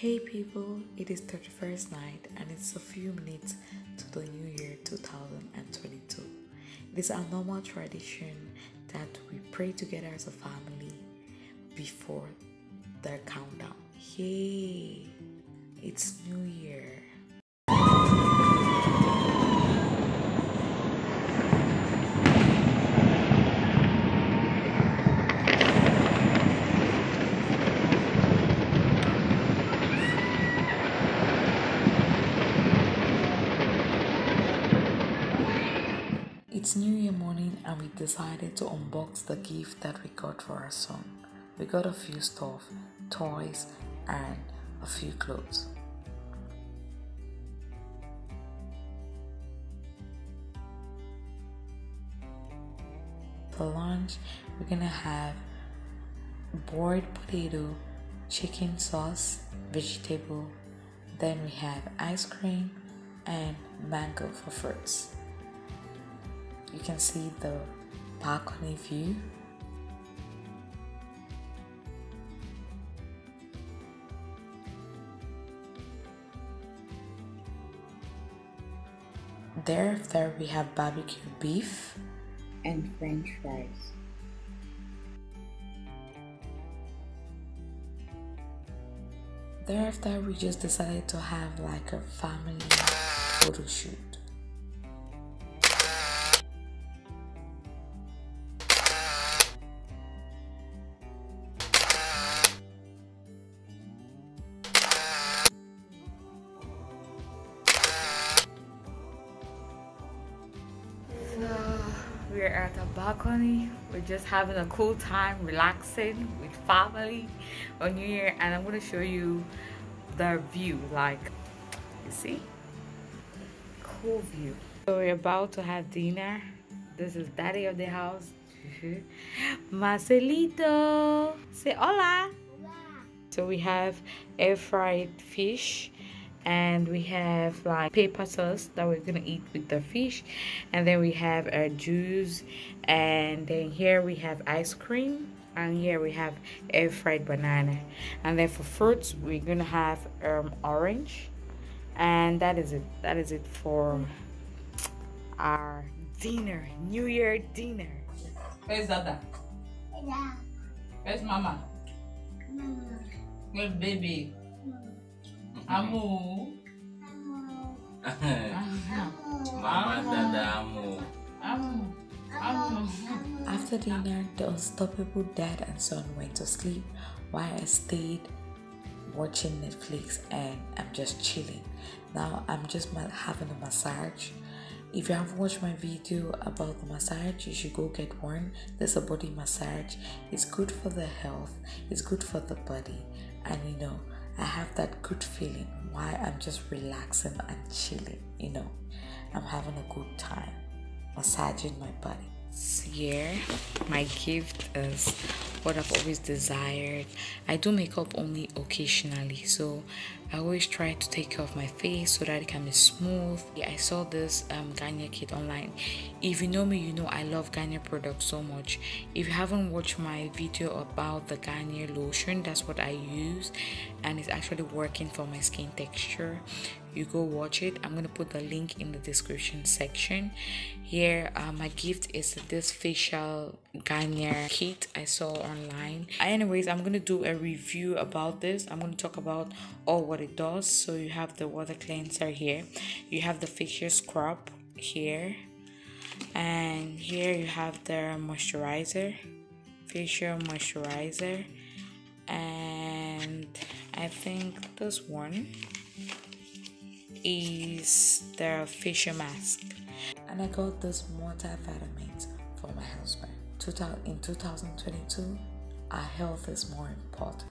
people, it is 31st night and it's a few minutes to the new year 2022. It is our normal tradition that we pray together as a family before the countdown. Yay! It's New Year. It's New Year morning and we decided to unbox the gift that we got for our son. We got a few stuff, toys, and a few clothes. For lunch, we're gonna have boiled potato, chicken sauce, vegetable, then we have ice cream and mango for fruits. You can see the balcony view. Thereafter, we have barbecue beef and french fries. Thereafter, we just decided to have like a family photo shoot. We're at the balcony. We're just having a cool time, relaxing with family on New Year, and I'm gonna show you the view. Like, you see, cool view. So we're about to have dinner. This is daddy of the house, Marcelito. Say hola. So we have air fried fish and we have like paper sauce that we're gonna eat with the fish. And then we have a juice. And then here we have ice cream. And here we have air fried banana. And then for fruits we're gonna have um orange. And that is it. That is it for our dinner new year dinner. Where's Dada? Where's Mama? Where's baby? Mm-hmm. Amu. Mama Dada Amu. Amu. Amu. After dinner, the unstoppable dad and son went to sleep while I stayed watching Netflix and I'm just chilling. Now I'm just having a massage. If you haven't watched my video about the massage, you should go get one. There's a body massage. It's good for the health, it's good for the body, and you know, I have that good feeling why I'm just relaxing and chilling. You know, I'm having a good time massaging my body. Here, my gift is what I've always desired. I do makeup only occasionally, so I always try to take care of my face so that it can be smooth. Yeah, I saw this um, Garnier kit online. If you know me, you know I love Garnier products so much. If you haven't watched my video about the Garnier lotion, that's what I use, and it's actually working for my skin texture you go watch it. I'm gonna put the link in the description section. Here uh, my gift is this facial garnier kit i saw online. Anyways i'm gonna do a review about this. I'm gonna talk about all what it does. So you have the water cleanser here. You have the facial scrub here. And here you have the moisturizer facial moisturizer. And i think this one is the facial mask. And i got this multivitamins for my husband in 2022 our health is more important